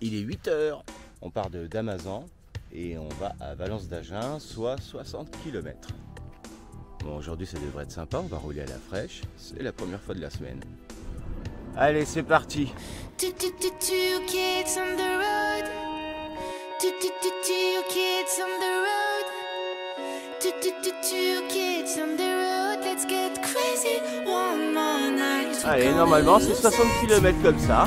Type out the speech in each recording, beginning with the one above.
Il est 8h. On part de Damazan et on va à Valence d'Agen, soit 60 km. Bon, aujourd'hui ça devrait être sympa, on va rouler à la fraîche. C'est la première fois de la semaine. Allez, c'est parti. Allez, normalement c'est lose 60 it. km comme ça.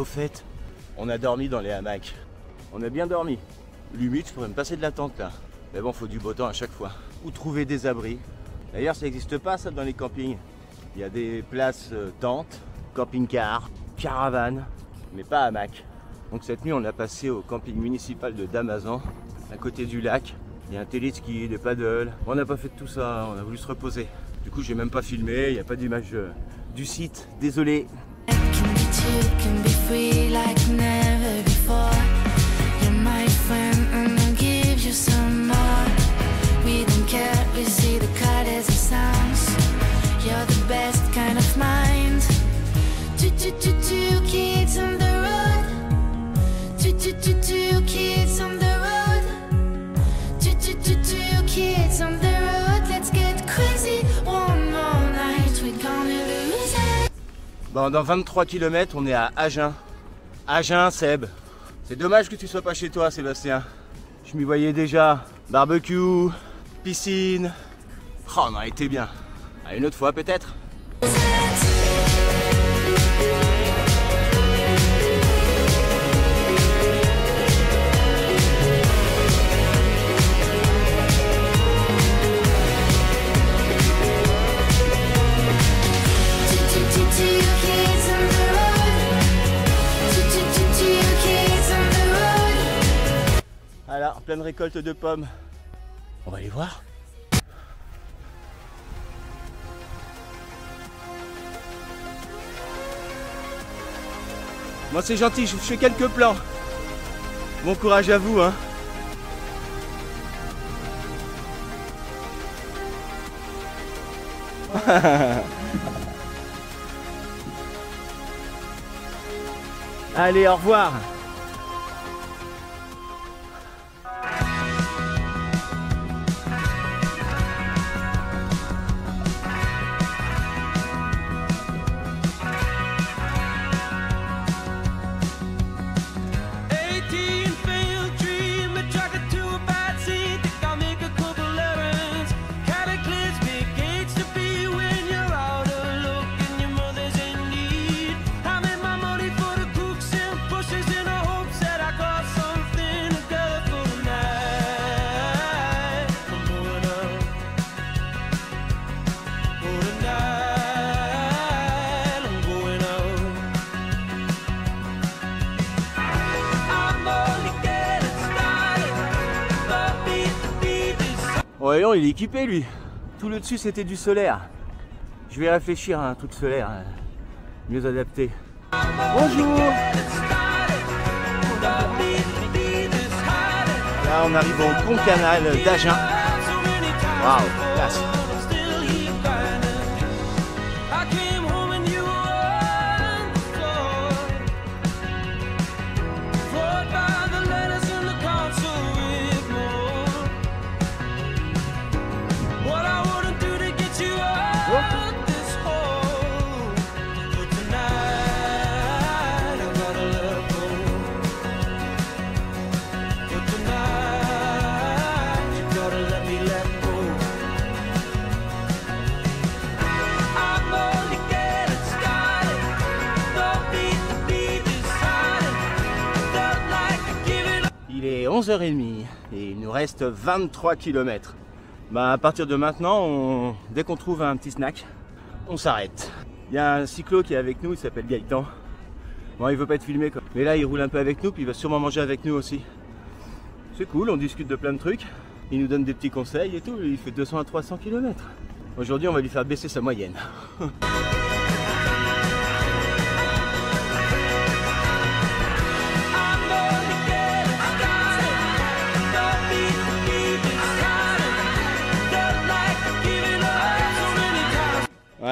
au fait, on a dormi dans les hamacs. On a bien dormi. Limite, je pourrais me passer de la tente là. Mais bon, faut du beau temps à chaque fois. Ou trouver des abris. D'ailleurs, ça n'existe pas ça dans les campings. Il y a des places euh, tentes, camping-car, caravane, mais pas hamac. Donc cette nuit, on a passé au camping municipal de Damazan, à côté du lac. Il y a un téléski, des paddles. On n'a pas fait tout ça, on a voulu se reposer. Du coup, j'ai même pas filmé, il n'y a pas d'image euh, du site. Désolé. Bon, dans 23 km, on est à Agen. Agen, Seb. C'est dommage que tu sois pas chez toi, Sébastien. Je m'y voyais déjà. Barbecue, piscine. Oh, on a été bien. À une autre fois, peut-être. Récolte de pommes. On va aller voir. Bon, c'est gentil, je fais quelques plans. Bon courage à vous, hein. Allez, au revoir. Il est équipé lui. Tout le dessus c'était du solaire. Je vais réfléchir à un truc solaire euh, mieux adapté. Bonjour Là on arrive au pont canal d'Agen. Waouh, classe. 11h30 et il nous reste 23 km. Bah, à partir de maintenant, on- dès qu'on trouve un petit snack, on s'arrête. Il y a un cyclo qui est avec nous, il s'appelle Gaëtan. Bon, il veut pas être filmé, quoi. mais là, il roule un peu avec nous, puis il va sûrement manger avec nous aussi. C'est cool, on discute de plein de trucs. Il nous donne des petits conseils et tout. Il fait 200 à 300 km. Aujourd'hui, on va lui faire baisser sa moyenne.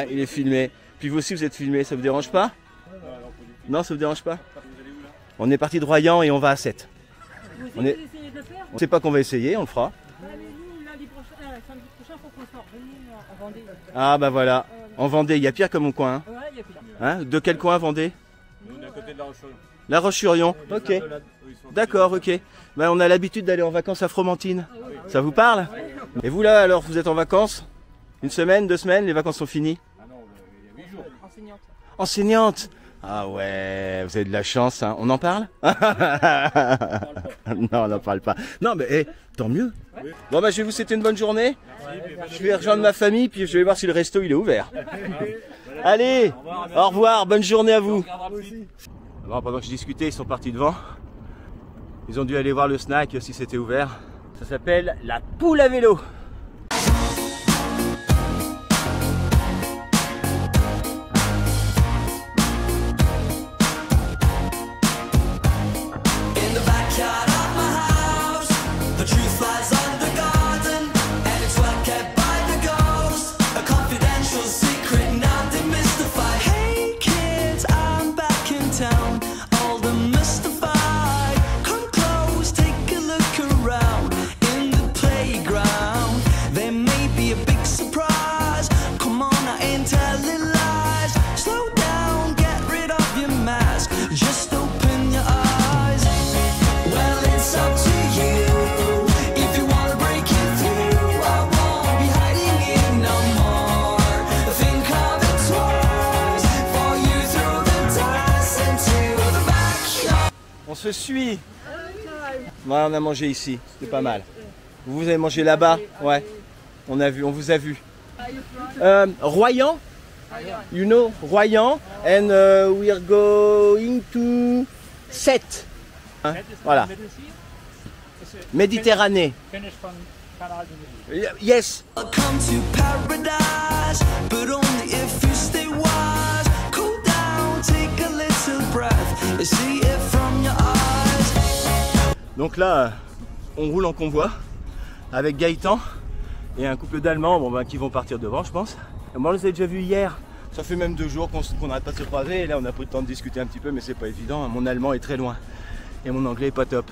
Ouais, il est filmé. Puis vous aussi, vous êtes filmé, ça vous dérange pas? Non, ça vous dérange pas? On est parti de Royan et on va à 7. On est... On sait pas qu'on va essayer, on le fera. Euh, Vendée. Ah bah voilà. En Vendée, il y a pire comme mon coin. hein. Hein? De quel coin Vendée? On est à côté de la Roche. La Roche-sur-Yon. Ok. D'accord, ok. Ben, on a l'habitude d'aller en vacances à Fromentine. Ça vous parle? Et vous là, alors, vous êtes en vacances? Une semaine, deux semaines, les vacances sont finies? Enseignante. Ah ouais, vous avez de la chance, hein. On en parle Non, on n'en parle pas. Non, mais eh, tant mieux. Bon, bah, je vais vous souhaiter une bonne journée. Je vais rejoindre ma famille, puis je vais voir si le resto il est ouvert. Allez, au revoir, bonne journée à vous. Bon, pendant que je discutais, ils sont partis devant. Ils ont dû aller voir le snack si c'était ouvert. Ça s'appelle la poule à vélo. On se suit. Ouais, on a mangé ici, c'était pas mal. Vous avez mangé là-bas? Ouais. On a vu, on vous a vu. Euh, Royan? You know Royan? And uh, we are going to Sète. Hein, Voilà. Méditerranée. Yes. Donc là, on roule en convoi avec Gaëtan et un couple d'Allemands bon, ben, qui vont partir devant, je pense. Et moi, on les a déjà vus hier. Ça fait même deux jours qu'on qu'on n'arrête pas de se croiser. Et là, on a pris le temps de discuter un petit peu, mais c'est pas évident. Mon allemand est très loin et mon anglais est pas top.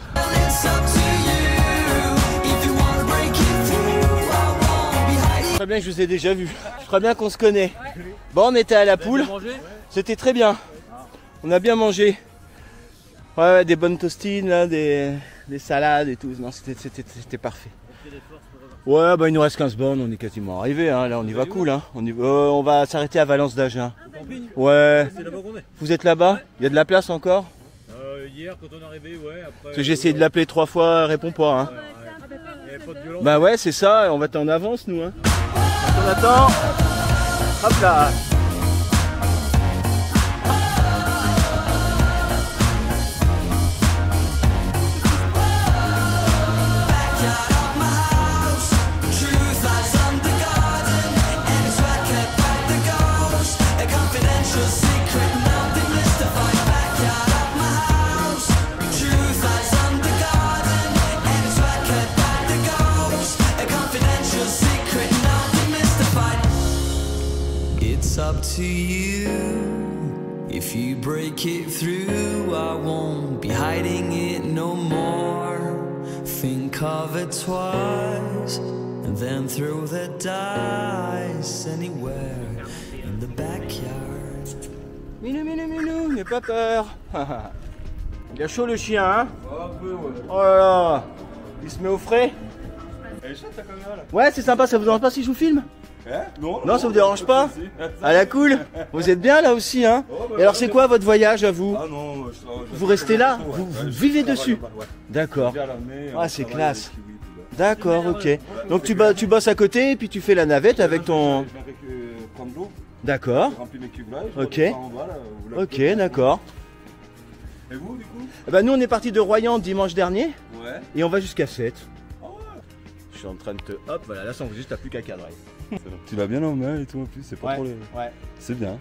Hiding. Très bien que je vous ai déjà vu. Je crois bien qu'on se connaît. Bon, on était à la poule. C'était très bien. On a bien mangé. Ouais, ouais, des bonnes tostines, là, des, des salades et tout. Non, c'était- parfait. Ouais, bah il nous reste 15 bornes, on est quasiment arrivé. Hein. Là, on y va cool. Hein. On, y- euh, on va s'arrêter à Valence d'Agen. Ouais. Là-bas qu'on est. Vous êtes là-bas Il y a de la place encore Euh, hier, quand on est arrivé, ouais, après. J'ai essayé de l'appeler trois fois, elle répond pas. Hein. Bah ouais, c'est ça, on va être en avance nous. Hein. On attend. Hop là. If you break it through, I won't be hiding it no more. Think of it twice, and then throw the dice anywhere in the backyard. Minou, minou, minou, n'aie pas peur. Il a chaud le chien, hein oh, oh là là. Il se met au frais Elle est chouette, ta caméra là. Ouais, c'est sympa, ça vous dérange pas si je vous filme? Non, Non, ça vous dérange pas À la cool Vous êtes bien là aussi, hein? Et alors, c'est quoi votre voyage à vous? Ah non, je, je- Vous restez là? Ouais, Vous, vivez dessus? ouais. D'accord. Ah, c'est classe. D'accord, ok. Donc tu, bosses- tu bosses à côté et puis tu fais la navette avec ton... D'accord. Ok. Ok, d'accord. Et vous, du coup? Eh ben, nous, on est parti de Royan dimanche dernier Ouais. et on va jusqu'à 7. Je suis en train de te... Hop, voilà, là, ça enregistre, t'as plus qu'à cadrer. Tu vas bien en main et tout en plus, c'est pas Ouais, trop les... ouais. C'est bien.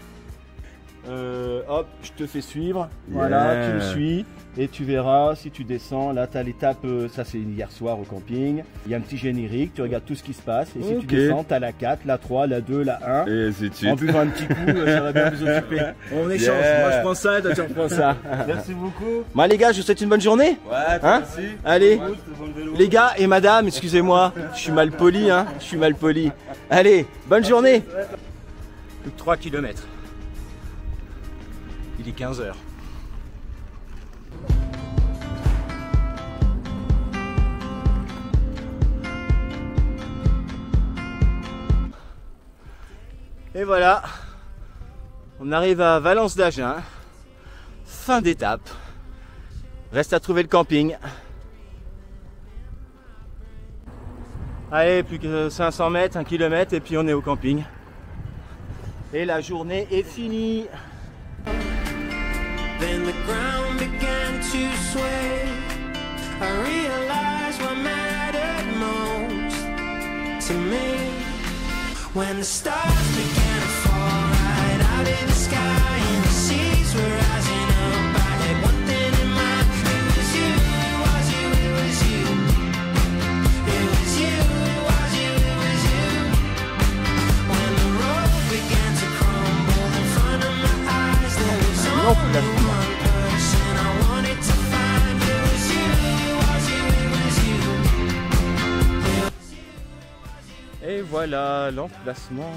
Euh, hop, je te fais suivre. Voilà, tu me suis. Et tu verras, si tu descends, là, tu as l'étape, euh, ça c'est hier soir au camping. Il y a un petit générique, tu regardes tout ce qui se passe. Et si tu descends, tu as la 4, la 3, la 2, la 1. Et c'est En buvant un petit coup, euh, ça va bien vous occuper. On échange. Yeah. Moi je prends ça et toi tu reprends ça. Merci beaucoup. Bon les gars, je vous souhaite une bonne journée. Ouais, Hein merci. Allez. Bon vélo. Les gars et madame, excusez-moi, je suis mal poli, hein. Je suis mal poli. Allez, bonne journée. Plus que 3 km. Il est 15h. Et voilà, on arrive à Valence d'Agen. Fin d'étape. Reste à trouver le camping. Allez, plus que 500 mètres, 1 km et puis on est au camping. Et la journée est finie. When the stars began to fall right out of the sky and the seas were rising up. I had one thing in mind: it was you, it was you, it was you. It was you, it was you, it was you. When the road began to crumble in front of my eyes, there was only l'emplacement.